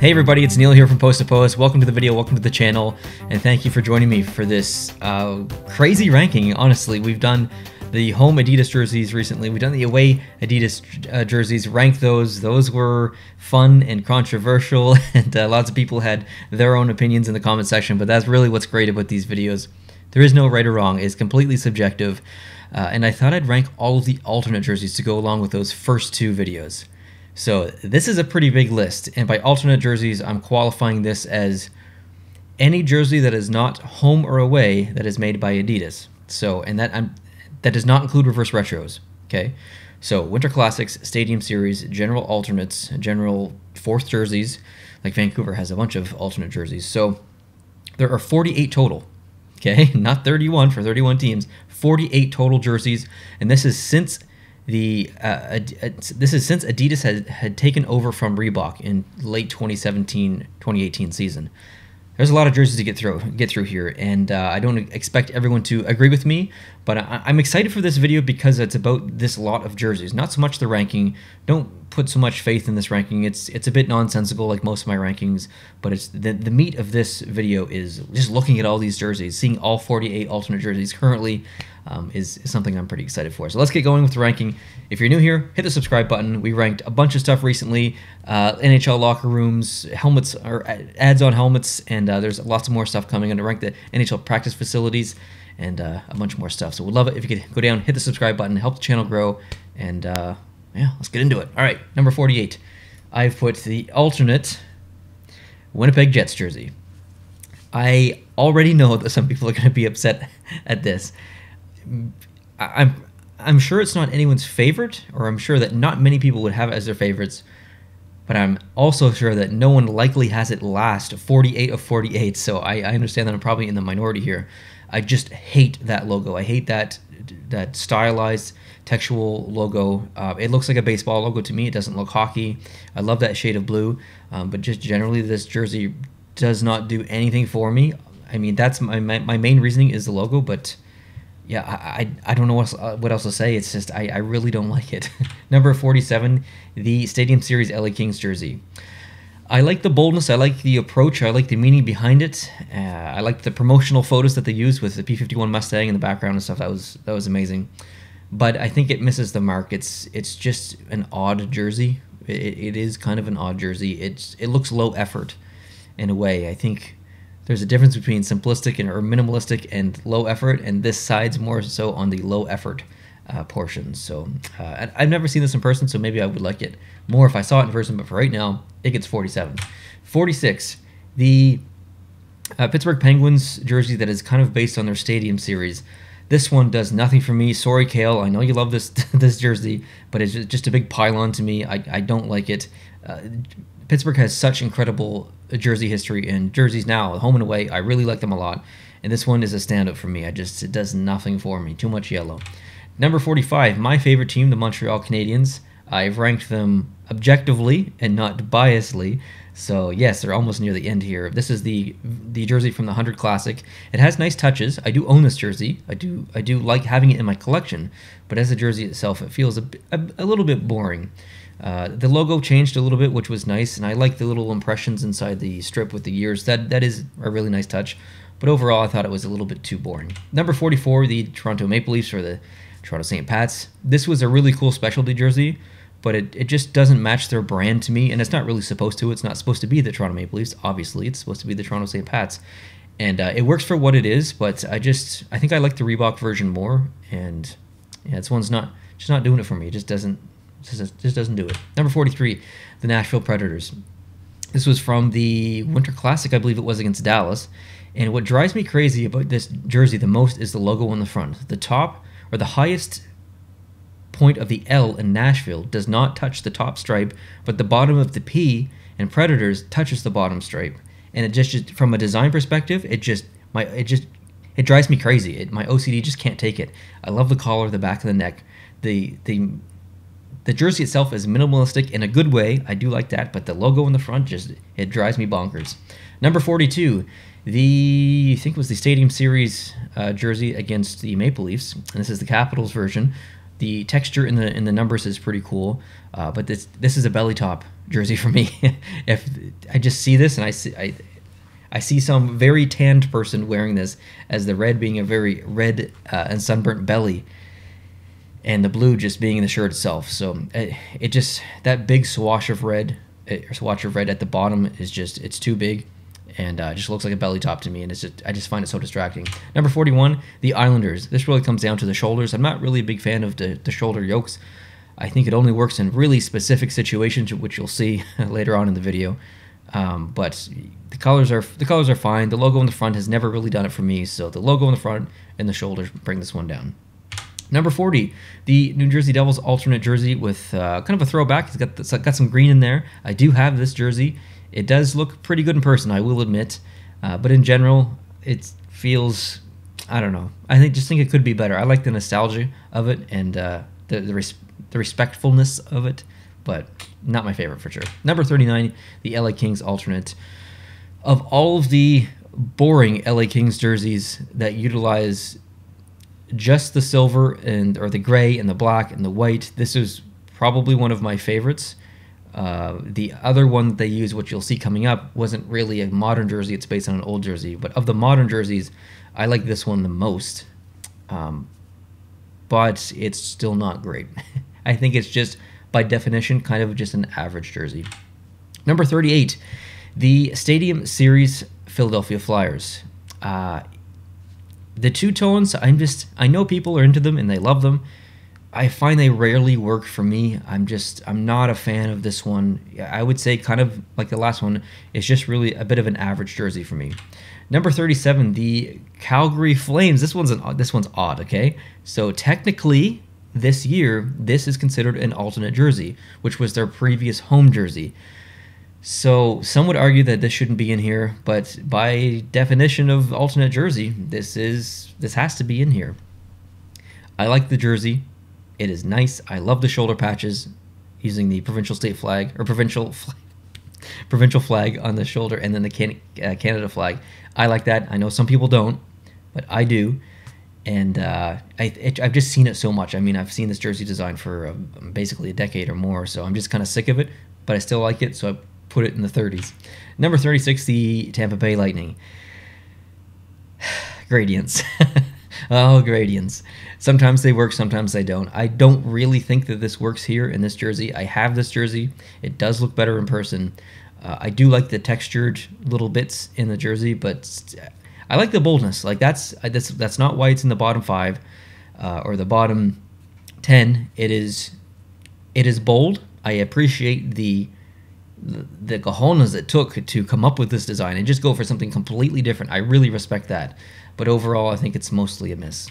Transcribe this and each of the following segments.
Hey everybody, it's Neil here from Post to Post. Welcome to the video, welcome to the channel, and thank you for joining me for this uh, crazy ranking. Honestly, we've done the home Adidas jerseys recently. We've done the away Adidas uh, jerseys, ranked those. Those were fun and controversial, and uh, lots of people had their own opinions in the comment section, but that's really what's great about these videos. There is no right or wrong, it's completely subjective, uh, and I thought I'd rank all of the alternate jerseys to go along with those first two videos. So this is a pretty big list, and by alternate jerseys, I'm qualifying this as any jersey that is not home or away that is made by Adidas. So, and that I'm, that does not include reverse retros. Okay, so Winter Classics, Stadium Series, General Alternates, General Fourth jerseys, like Vancouver has a bunch of alternate jerseys. So there are 48 total. Okay, not 31 for 31 teams, 48 total jerseys, and this is since the uh, this is since Adidas had, had taken over from Reebok in late 2017 2018 season. There's a lot of jerseys to get through get through here, and uh, I don't expect everyone to agree with me, but I, am excited for this video because it's about this lot of jerseys, not so much the ranking. Don't put so much faith in this ranking. It's it's a bit nonsensical like most of my rankings, but it's the the meat of this video is just looking at all these jerseys, seeing all 48 alternate jerseys currently um, is, is something I'm pretty excited for. So let's get going with the ranking. If you're new here, hit the subscribe button. We ranked a bunch of stuff recently uh, NHL locker rooms, helmets, or ads on helmets, and uh, there's lots of more stuff coming. To rank the NHL practice facilities and uh, a bunch more stuff. So we'd love it if you could go down, hit the subscribe button, help the channel grow, and uh, yeah, let's get into it. All right, number 48. I've put the alternate Winnipeg Jets jersey. I already know that some people are going to be upset at this. I'm I'm sure it's not anyone's favorite, or I'm sure that not many people would have it as their favorites. But I'm also sure that no one likely has it last 48 of 48. So I, I understand that I'm probably in the minority here. I just hate that logo. I hate that that stylized textual logo. Uh, it looks like a baseball logo to me. It doesn't look hockey. I love that shade of blue, um, but just generally, this jersey does not do anything for me. I mean, that's my, my, my main reasoning is the logo, but yeah, I, I, I don't know what else, uh, what else to say. It's just I, I really don't like it. Number 47, the Stadium Series LA Kings jersey. I like the boldness. I like the approach. I like the meaning behind it. Uh, I like the promotional photos that they used with the P51 Mustang in the background and stuff. That was that was amazing. But I think it misses the mark. It's it's just an odd jersey. It, it is kind of an odd jersey. It's it looks low effort in a way. I think there's a difference between simplistic and or minimalistic and low effort, and this side's more so on the low effort uh, portions. So uh, I've never seen this in person, so maybe I would like it more if I saw it in person. But for right now, it gets 47, 46. The uh, Pittsburgh Penguins jersey that is kind of based on their Stadium series. This one does nothing for me. Sorry, Kale. I know you love this this jersey, but it's just a big pylon to me. I, I don't like it. Uh, Pittsburgh has such incredible jersey history and jerseys now, home and away. I really like them a lot. And this one is a standout for me. I just it does nothing for me. Too much yellow. Number 45, my favorite team, the Montreal Canadiens. I've ranked them objectively and not biasly. So yes, they're almost near the end here. This is the the jersey from the 100 Classic. It has nice touches. I do own this jersey. I do I do like having it in my collection, but as a jersey itself, it feels a, a, a little bit boring. Uh, the logo changed a little bit, which was nice, and I like the little impressions inside the strip with the years. That that is a really nice touch. But overall, I thought it was a little bit too boring. Number 44, the Toronto Maple Leafs or the Toronto St. Pats. This was a really cool specialty jersey, but it, it just doesn't match their brand to me, and it's not really supposed to. It's not supposed to be the Toronto Maple Leafs. Obviously, it's supposed to be the Toronto St. Pats, and uh, it works for what it is. But I just I think I like the Reebok version more, and yeah, this one's not just not doing it for me. It just doesn't just, just doesn't do it. Number 43, the Nashville Predators. This was from the Winter Classic, I believe it was against Dallas. And what drives me crazy about this jersey the most is the logo on the front. The top or the highest point of the L in Nashville does not touch the top stripe, but the bottom of the P in Predators touches the bottom stripe. And it just, just from a design perspective, it just my it just it drives me crazy. It, my OCD just can't take it. I love the collar, the back of the neck, the the the jersey itself is minimalistic in a good way. I do like that, but the logo in the front just it drives me bonkers. Number 42, the I think it was the Stadium Series uh, jersey against the Maple Leafs. And this is the Capitals version. The texture in the in the numbers is pretty cool, uh, but this this is a belly top jersey for me. if I just see this and I see I, I see some very tanned person wearing this as the red being a very red uh, and sunburnt belly, and the blue just being in the shirt itself. So it, it just that big swash of red, or uh, swatch of red at the bottom is just it's too big and uh, just looks like a belly top to me, and it's just I just find it so distracting. Number 41, the Islanders. This really comes down to the shoulders. I'm not really a big fan of the, the shoulder yokes. I think it only works in really specific situations, which you'll see later on in the video. Um, but the colors are the colors are fine. The logo on the front has never really done it for me, so the logo on the front and the shoulders bring this one down. Number 40, the New Jersey Devils alternate jersey with uh, kind of a throwback. It's got, it's got some green in there. I do have this jersey. It does look pretty good in person, I will admit, uh, but in general, it feels I don't know. I think just think it could be better. I like the nostalgia of it and uh, the the, res- the respectfulness of it, but not my favorite for sure. Number thirty nine, the LA Kings alternate. Of all of the boring LA Kings jerseys that utilize just the silver and or the gray and the black and the white, this is probably one of my favorites. Uh, the other one they use, which you'll see coming up, wasn't really a modern jersey. It's based on an old jersey. But of the modern jerseys, I like this one the most. Um, but it's still not great. I think it's just, by definition, kind of just an average jersey. Number 38, the Stadium Series Philadelphia Flyers. Uh, the two tones, I'm just, I know people are into them and they love them. I find they rarely work for me. I'm just I'm not a fan of this one. I would say kind of like the last one, it's just really a bit of an average jersey for me. Number 37, the Calgary Flames. This one's an this one's odd, okay? So technically this year this is considered an alternate jersey, which was their previous home jersey. So some would argue that this shouldn't be in here, but by definition of alternate jersey, this is this has to be in here. I like the jersey. It is nice. I love the shoulder patches using the provincial state flag or provincial flag, provincial flag on the shoulder and then the uh, Canada flag. I like that. I know some people don't, but I do. And uh, I, I've just seen it so much. I mean, I've seen this jersey design for uh, basically a decade or more, so I'm just kind of sick of it, but I still like it, so I put it in the 30s. Number 36, the Tampa Bay Lightning. Gradients. oh, gradients. Sometimes they work, sometimes they don't. I don't really think that this works here in this jersey. I have this jersey. It does look better in person. Uh, I do like the textured little bits in the jersey, but I like the boldness. Like that's that's that's not why it's in the bottom five uh, or the bottom ten. It is it is bold. I appreciate the the, cojones it took to come up with this design and just go for something completely different. I really respect that but overall, I think it's mostly a miss.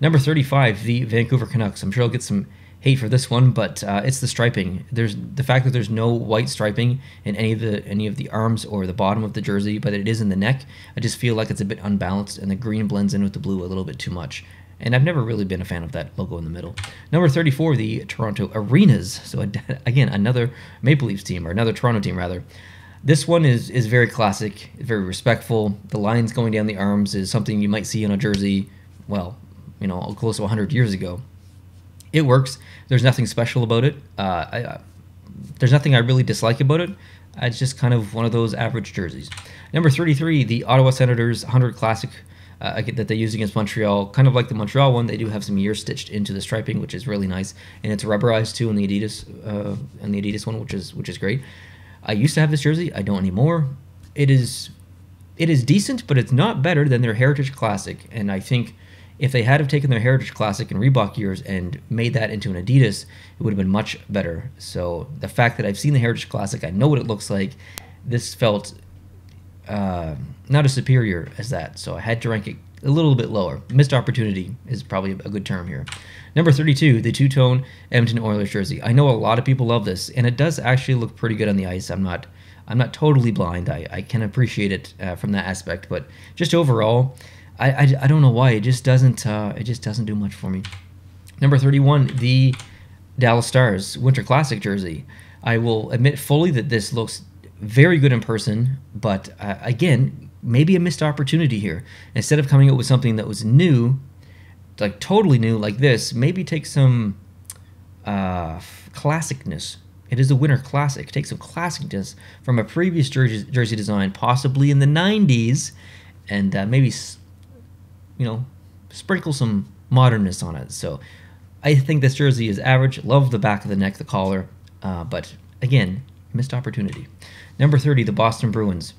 Number 35, the Vancouver Canucks. I'm sure I'll get some hate for this one, but uh, it's the striping. There's the fact that there's no white striping in any of the any of the arms or the bottom of the jersey, but it is in the neck. I just feel like it's a bit unbalanced, and the green blends in with the blue a little bit too much. And I've never really been a fan of that logo in the middle. Number 34, the Toronto Arenas. So again, another Maple Leafs team, or another Toronto team rather. This one is is very classic, very respectful. The lines going down the arms is something you might see on a jersey, well, you know, close to 100 years ago. It works. There's nothing special about it. Uh, I, uh, there's nothing I really dislike about it. It's just kind of one of those average jerseys. Number 33, the Ottawa Senators 100 Classic uh, that they use against Montreal. Kind of like the Montreal one, they do have some years stitched into the striping, which is really nice, and it's rubberized too in the Adidas uh, in the Adidas one, which is which is great. I used to have this jersey. I don't anymore. It is it is decent, but it's not better than their Heritage Classic. And I think if they had have taken their Heritage Classic in Reebok years and made that into an Adidas, it would have been much better. So the fact that I've seen the Heritage Classic, I know what it looks like. This felt uh, not as superior as that, so I had to rank it a little bit lower. Missed opportunity is probably a good term here. Number 32, the two-tone Edmonton Oilers jersey. I know a lot of people love this, and it does actually look pretty good on the ice. I'm not, I'm not totally blind. I, I can appreciate it uh, from that aspect, but just overall, I, I, I, don't know why it just doesn't, uh, it just doesn't do much for me. Number 31, the Dallas Stars Winter Classic jersey. I will admit fully that this looks very good in person, but uh, again, maybe a missed opportunity here. Instead of coming up with something that was new, like totally new like this, maybe take some uh, classicness. It is a winter classic. Take some classicness from a previous jersey, jersey design, possibly in the 90s, and uh, maybe, you know, sprinkle some modernness on it. So I think this jersey is average. Love the back of the neck, the collar, uh, but again, missed opportunity. Number 30, the Boston Bruins.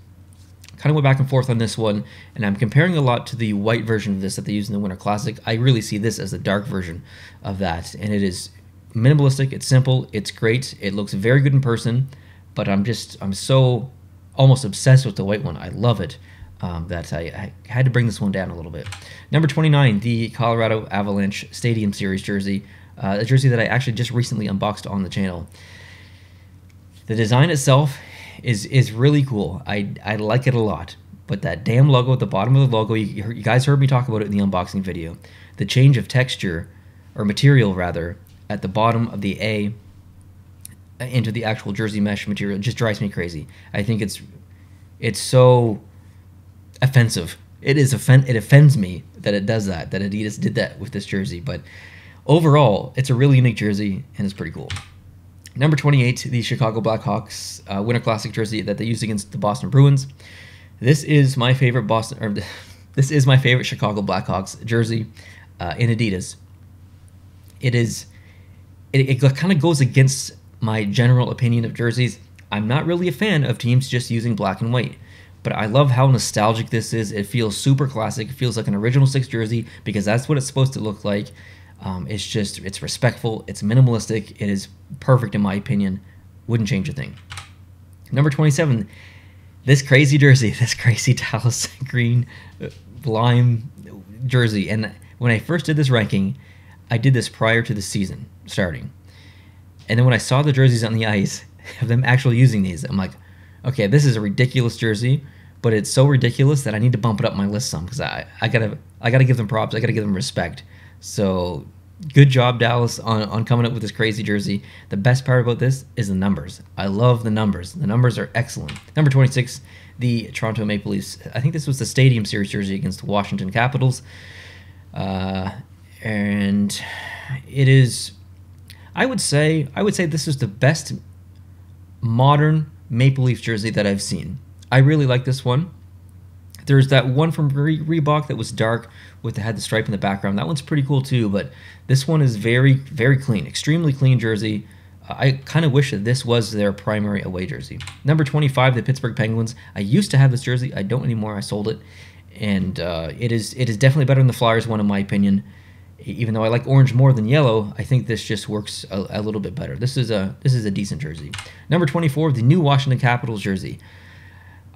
Kind of went back and forth on this one, and I'm comparing a lot to the white version of this that they use in the Winter Classic. I really see this as the dark version of that, and it is minimalistic. It's simple. It's great. It looks very good in person, but I'm just I'm so almost obsessed with the white one. I love it. Um, that I, I, had to bring this one down a little bit. Number 29, the Colorado Avalanche Stadium Series jersey, uh, a jersey that I actually just recently unboxed on the channel. The design itself is is really cool. I I like it a lot. But that damn logo at the bottom of the logo, you, you guys heard me talk about it in the unboxing video. The change of texture, or material rather, at the bottom of the A uh, into the actual jersey mesh material just drives me crazy. I think it's it's so offensive. It is offend it offends me that it does that, that Adidas did that with this jersey. But overall, it's a really unique jersey and it's pretty cool. Number 28, the Chicago Blackhawks uh, Winter Classic jersey that they used against the Boston Bruins. This is my favorite Boston, or this is my favorite Chicago Blackhawks jersey uh, in Adidas. It is, it, it kind of goes against my general opinion of jerseys. I'm not really a fan of teams just using black and white, but I love how nostalgic this is. It feels super classic. It feels like an original six jersey because that's what it's supposed to look like. Um, it's just it's respectful. It's minimalistic. It is perfect in my opinion. Wouldn't change a thing. Number 27, this crazy jersey, this crazy Dallas green uh, lime jersey. And when I first did this ranking, I did this prior to the season starting. And then when I saw the jerseys on the ice of them actually using these, I'm like, okay, this is a ridiculous jersey, but it's so ridiculous that I need to bump it up my list some because I, I gotta I gotta give them props. I gotta give them respect. So good job, Dallas, on, on coming up with this crazy jersey. The best part about this is the numbers. I love the numbers. The numbers are excellent. Number 26, the Toronto Maple Leafs. I think this was the Stadium Series jersey against the Washington Capitals. Uh, and it is, I would say, I would say this is the best modern Maple Leaf jersey that I've seen. I really like this one. There's that one from Re- Reebok that was dark with the had the stripe in the background. That one's pretty cool too, but this one is very very clean, extremely clean jersey. I kind of wish that this was their primary away jersey. Number 25, the Pittsburgh Penguins. I used to have this jersey. I don't anymore. I sold it, and uh, it is it is definitely better than the Flyers one in my opinion. Even though I like orange more than yellow, I think this just works a, a little bit better. This is a this is a decent jersey. Number 24, the new Washington Capitals jersey.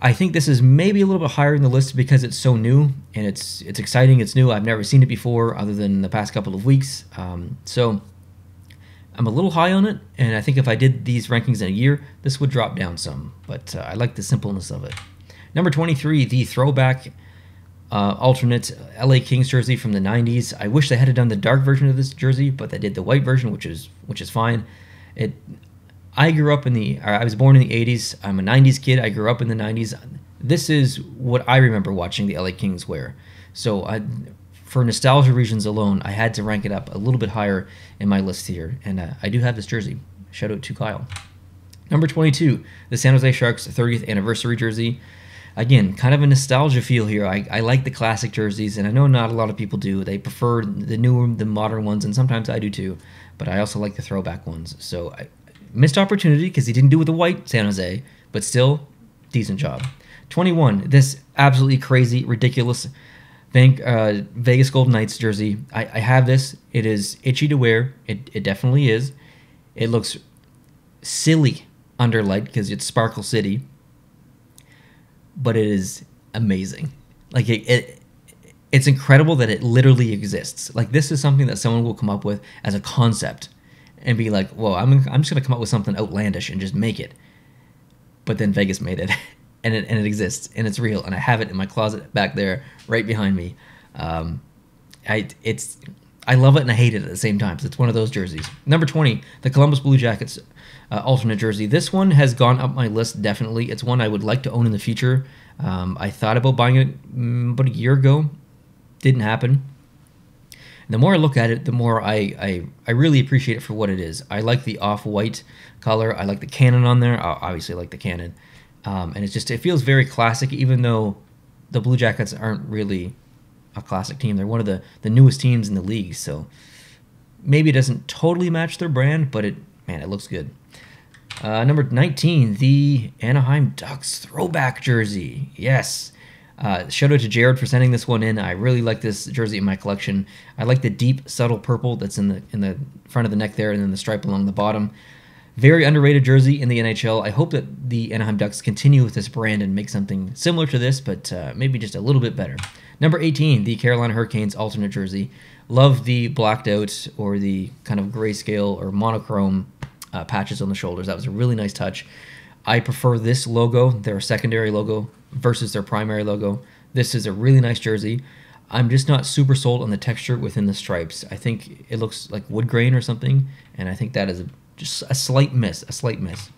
I think this is maybe a little bit higher in the list because it's so new and it's it's exciting. It's new. I've never seen it before, other than the past couple of weeks. Um, so I'm a little high on it, and I think if I did these rankings in a year, this would drop down some. But uh, I like the simpleness of it. Number 23, the throwback uh, alternate LA Kings jersey from the 90s. I wish they had done the dark version of this jersey, but they did the white version, which is which is fine. It I grew up in the, I was born in the 80s. I'm a 90s kid. I grew up in the 90s. This is what I remember watching the LA Kings wear. So I, for nostalgia reasons alone, I had to rank it up a little bit higher in my list here. And uh, I do have this jersey. Shout out to Kyle. Number 22, the San Jose Sharks 30th anniversary jersey. Again, kind of a nostalgia feel here. I, I like the classic jerseys, and I know not a lot of people do. They prefer the newer, the modern ones, and sometimes I do too. But I also like the throwback ones. So I, missed opportunity because he didn't do with the white San Jose, but still, decent job. 21. This absolutely crazy, ridiculous Bank, uh, Vegas Golden Knights jersey. I, I have this. It is itchy to wear. It, it definitely is. It looks silly under light because it's Sparkle City, but it is amazing. Like it, it, it's incredible that it literally exists. Like this is something that someone will come up with as a concept and be like, "Whoa, I'm I'm just gonna come up with something outlandish and just make it." But then Vegas made it, and it and it exists and it's real, and I have it in my closet back there, right behind me. Um, I it's I love it and I hate it at the same time. So it's one of those jerseys. Number twenty, the Columbus Blue Jackets uh, alternate jersey. This one has gone up my list definitely. It's one I would like to own in the future. Um, I thought about buying it um, about a year ago, didn't happen. And the more I look at it, the more I, I, I really appreciate it for what it is. I like the off white color. I like the cannon on there. I obviously like the cannon. Um, and it's just, it feels very classic, even though the Blue Jackets aren't really a classic team. They're one of the, the newest teams in the league. So maybe it doesn't totally match their brand, but it, man, it looks good. Uh, number 19, the Anaheim Ducks throwback jersey. Yes. Uh, shout out to Jared for sending this one in. I really like this jersey in my collection. I like the deep, subtle purple that's in the in the front of the neck there, and then the stripe along the bottom. Very underrated jersey in the NHL. I hope that the Anaheim Ducks continue with this brand and make something similar to this, but uh, maybe just a little bit better. Number 18, the Carolina Hurricanes alternate jersey. Love the blacked out or the kind of grayscale or monochrome uh, patches on the shoulders. That was a really nice touch. I prefer this logo, their secondary logo, versus their primary logo. This is a really nice jersey. I'm just not super sold on the texture within the stripes. I think it looks like wood grain or something, and I think that is a, just a slight miss, a slight miss.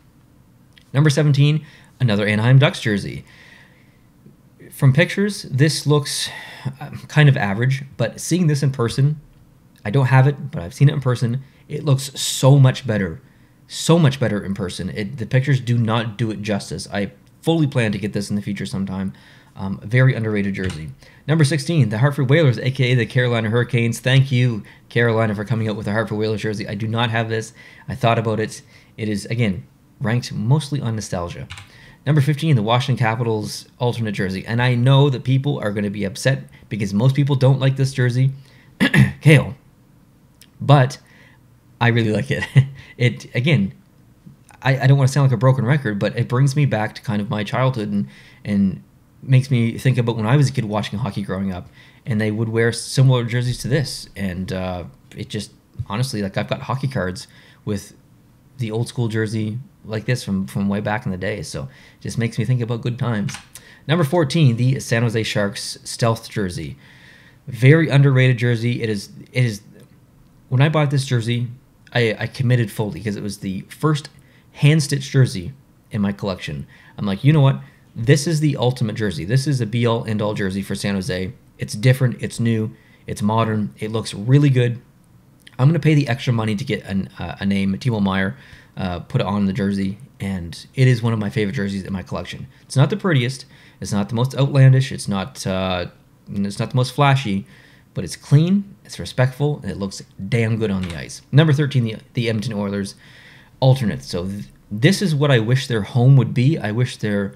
Number 17, another Anaheim Ducks jersey. From pictures, this looks um, kind of average, but seeing this in person, I don't have it, but I've seen it in person. It looks so much better so much better in person. It, the pictures do not do it justice. I fully plan to get this in the future sometime. Um, very underrated jersey. Number 16, the Hartford Whalers, aka the Carolina Hurricanes. Thank you, Carolina, for coming out with the Hartford Whalers jersey. I do not have this. I thought about it. It is, again, ranked mostly on nostalgia. Number 15, the Washington Capitals alternate jersey. And I know that people are going to be upset because most people don't like this jersey. Kale. But I really like it. it again, I, I don't want to sound like a broken record, but it brings me back to kind of my childhood and and makes me think about when I was a kid watching hockey growing up, and they would wear similar jerseys to this, and uh, it just honestly like I've got hockey cards with the old school jersey like this from from way back in the day, so it just makes me think about good times. Number 14, the San Jose Sharks stealth jersey. Very underrated jersey. It is it is when I bought this jersey, I, I committed fully because it was the first hand stitched jersey in my collection. I'm like, you know what? This is the ultimate jersey. This is a be all end all jersey for San Jose. It's different, it's new, it's modern, it looks really good. I'm going to pay the extra money to get an, uh, a name, Timo Meier, uh, put it on the jersey, and it is one of my favorite jerseys in my collection. It's not the prettiest, it's not the most outlandish, it's not uh, it's not the most flashy, but it's clean, it's respectful, and it looks damn good on the ice. Number 13, the, the Edmonton Oilers alternate. So th- this is what I wish their home would be. I wish their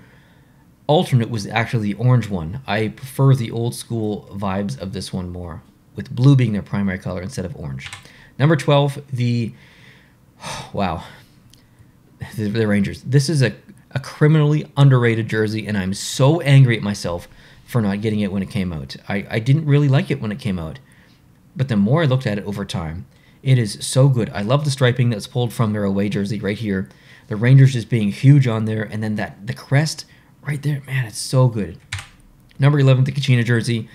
alternate was actually the orange one. I prefer the old school vibes of this one more, with blue being their primary color instead of orange. Number 12, the wow, the, the Rangers. This is a, a criminally underrated jersey, and I'm so angry at myself for not getting it when it came out. I, I didn't really like it when it came out. But the more I looked at it over time, it is so good. I love the striping that's pulled from their away jersey right here. The Rangers just being huge on there, and then that the crest right there, man, it's so good. Number 11, the Kachina jersey.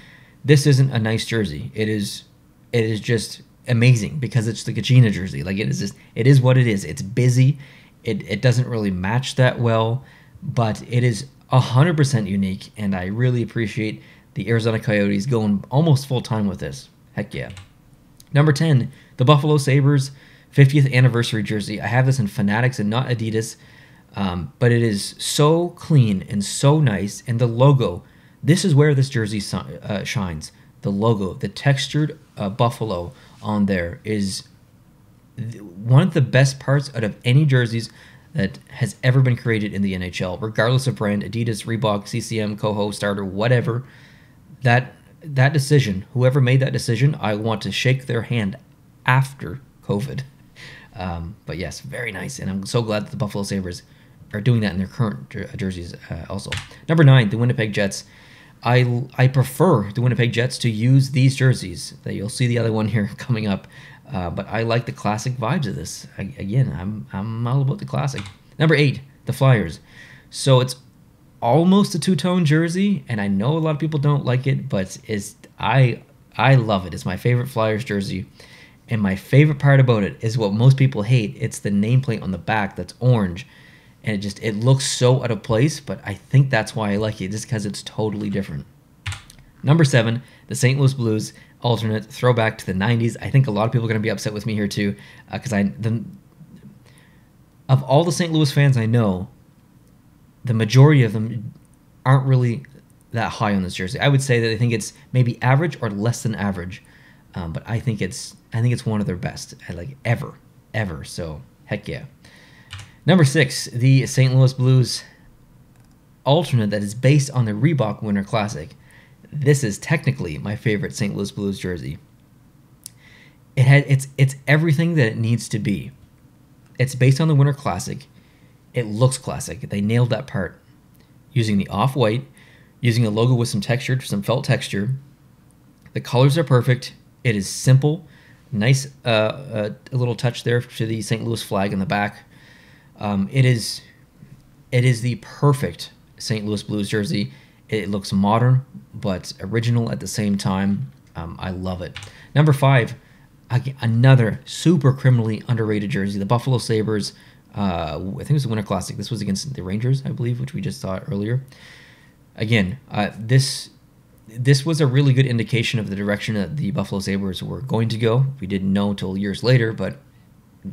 This isn't a nice jersey. It is it is just amazing because it's the Kachina jersey. Like it is just it is what it is. It's busy. It it doesn't really match that well, but it is 100% unique, and I really appreciate the Arizona Coyotes going almost full time with this. Heck yeah. Number 10, the Buffalo Sabres 50th anniversary jersey. I have this in Fanatics and not Adidas, um, but it is so clean and so nice. And the logo, this is where this jersey uh, shines. The logo, the textured uh, buffalo on there is one of the best parts out of any jerseys that has ever been created in the NHL, regardless of brand, Adidas, Reebok, CCM, Koho, Starter, whatever. That that decision, whoever made that decision, I want to shake their hand after COVID. Um, but yes, very nice, and I'm so glad that the Buffalo Sabres are doing that in their current jer- jerseys. Uh, also, number nine, the Winnipeg Jets. I I prefer the Winnipeg Jets to use these jerseys. That you'll see the other one here coming up. Uh, but I like the classic vibes of this. I, again, I'm I'm all about the classic. Number eight, the Flyers. So it's almost a two tone jersey, and I know a lot of people don't like it, but it's I I love it. It's my favorite Flyers jersey. And my favorite part about it is what most people hate. It's the nameplate on the back that's orange. And it just it looks so out of place, but I think that's why I like it, just because it's totally different. Number seven, the St. Louis Blues alternate throwback to the 90s. I think a lot of people are going to be upset with me here too, because uh, I the of all the St. Louis fans I know, the majority of them aren't really that high on this jersey. I would say that I think it's maybe average or less than average, um, but I think it's I think it's one of their best, like ever, ever. So heck yeah. Number six, the St. Louis Blues alternate that is based on the Reebok Winter Classic. This is technically my favorite St. Louis Blues jersey. It had it's it's everything that it needs to be. It's based on the Winter Classic. It looks classic. They nailed that part. Using the off-white, using a logo with some texture, some felt texture. The colors are perfect. It is simple. Nice uh, uh, a little touch there to the St. Louis flag in the back. Um, it is it is the perfect St. Louis Blues jersey. It looks modern but original at the same time. Um, I love it. Number five, another super criminally underrated jersey, the Buffalo Sabres. Uh, I think it was the Winter Classic. This was against the Rangers, I believe, which we just saw earlier. Again, uh, this this was a really good indication of the direction that the Buffalo Sabres were going to go. We didn't know until years later, but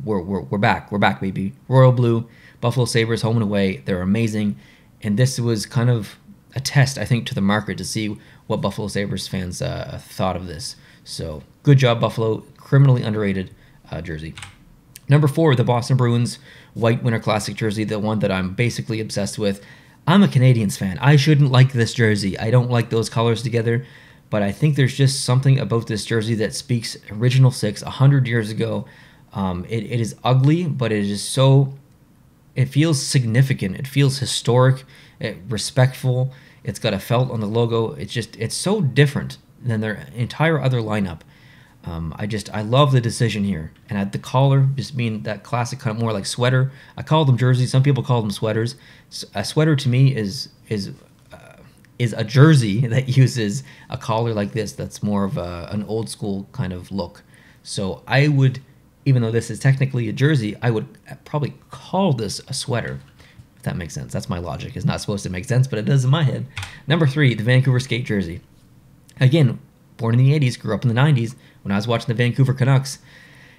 we're, we're, we're back. We're back, baby. Royal Blue, Buffalo Sabres, home and away. They're amazing. And this was kind of a test, I think, to the market to see what Buffalo Sabres fans uh, thought of this. So good job, Buffalo. Criminally underrated uh, jersey. Number four, the Boston Bruins white Winter Classic jersey, the one that I'm basically obsessed with. I'm a Canadiens fan. I shouldn't like this jersey. I don't like those colors together, but I think there's just something about this jersey that speaks original six, 100 years ago. Um, it, it is ugly, but it is so, it feels significant. It feels historic, it, respectful. It's got a felt on the logo. It's just, it's so different than their entire other lineup. Um, I just I love the decision here, and at the collar just being that classic kind of more like sweater. I call them jerseys. Some people call them sweaters. A sweater to me is is uh, is a jersey that uses a collar like this. That's more of a, an old school kind of look. So I would, even though this is technically a jersey, I would probably call this a sweater. If that makes sense. That's my logic. It's not supposed to make sense, but it does in my head. Number three, the Vancouver skate jersey. Again, born in the 80s, grew up in the 90s. When I was watching the Vancouver Canucks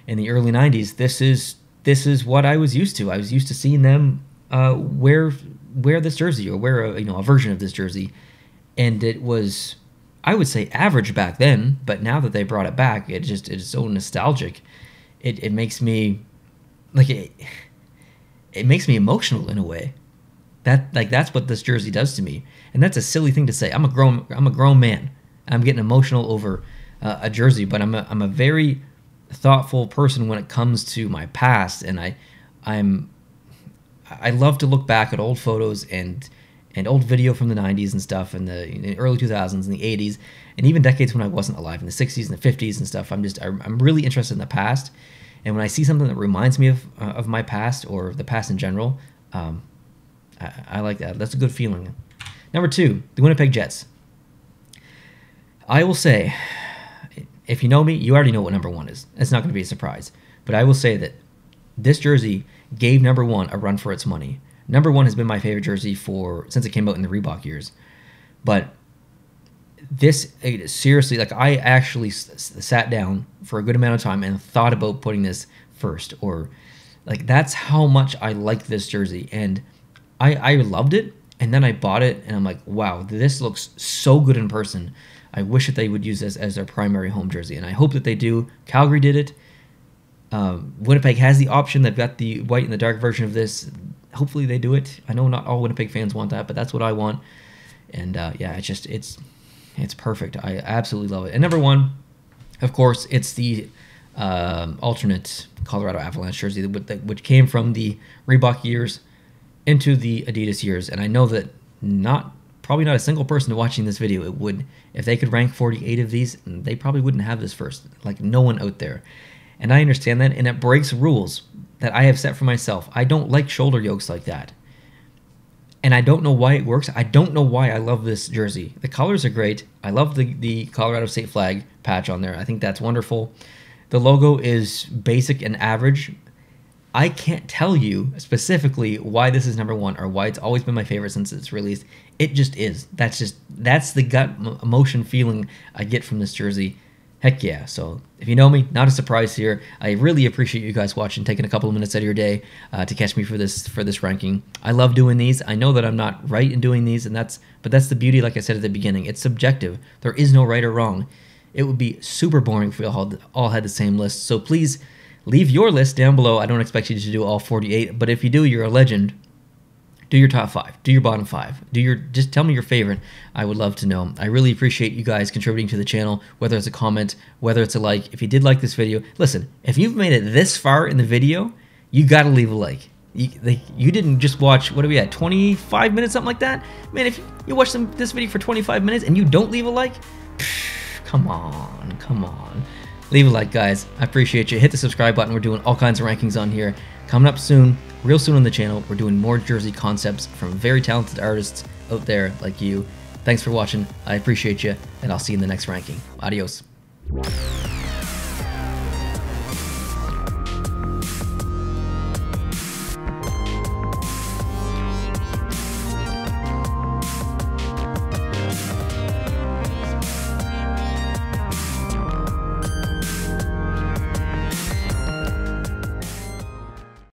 in the early 90s, this is this is what I was used to. I was used to seeing them uh, wear wear this jersey or wear a you know a version of this jersey, and it was I would say average back then. But now that they brought it back, it just it is so nostalgic. It it makes me like it. It makes me emotional in a way. That like that's what this jersey does to me, and that's a silly thing to say. I'm a grown I'm a grown man. I'm getting emotional over uh, a jersey, but I'm a, I'm a very thoughtful person when it comes to my past, and I I'm I love to look back at old photos and and old video from the 90s and stuff and the, the, early 2000s and the 80s and even decades when I wasn't alive in the 60s and the 50s and stuff. I'm just I'm really interested in the past, and when I see something that reminds me of uh, of my past or the past in general, um, I, I like that. That's a good feeling. Number two, the Winnipeg Jets. I will say, if you know me, you already know what number one is. It's not going to be a surprise. But I will say that this jersey gave number one a run for its money. Number one has been my favorite jersey for since it came out in the Reebok years. But this seriously, like I actually sat down for a good amount of time and thought about putting this first, or like that's how much I like this jersey, and I I loved it, and then I bought it, and I'm like, wow, this looks so good in person. I wish that they would use this as their primary home jersey, and I hope that they do. Calgary did it. Um, Winnipeg has the option. They've got the white and the dark version of this. Hopefully they do it. I know not all Winnipeg fans want that, but that's what I want. And uh, yeah, it's just it's it's perfect. I absolutely love it. And number one, of course, it's the um, alternate Colorado Avalanche jersey, which came from the Reebok years into the Adidas years. And I know that not probably not a single person watching this video it would if they could rank 48 of these they probably wouldn't have this first. Like no one out there. And i understand that and it breaks rules that i have set for myself. I don't like shoulder yokes like that. And i don't know why it works. I don't know why i love this jersey. The colors are great. I love the, the colorado state flag patch on there. I think that's wonderful. The logo is basic and average I can't tell you specifically why this is number one or why it's always been my favorite since it's released. It just is. That's just that's the gut emotion feeling I get from this jersey. Heck yeah. So if you know me, not a surprise here. I really appreciate you guys watching, taking a couple of minutes out of your day uh, to catch me for this for this ranking. I love doing these. I know that I'm not right in doing these, and that's but that's the beauty. Like I said at the beginning, it's subjective. There is no right or wrong. It would be super boring if we all all had the same list. So please leave your list down below. I don't expect you to do all 48, but if you do, you're a legend. Do your top five do your bottom five do your just tell me your favorite. I would love to know. I really appreciate you guys contributing to the channel whether it's a comment whether it's a like. If you did like this video listen if you've made it this far in the video you gotta leave a like. You, you didn't just watch what are we at 25 minutes something like that? Man if you watch this video for 25 minutes and you don't leave a like come on come on leave a like guys i appreciate you hit the subscribe button we're doing all kinds of rankings on here coming up soon real soon on the channel, we're doing more jersey concepts from very talented artists out there like you. Thanks for watching. I appreciate you, and I'll see you in the next ranking. Adios.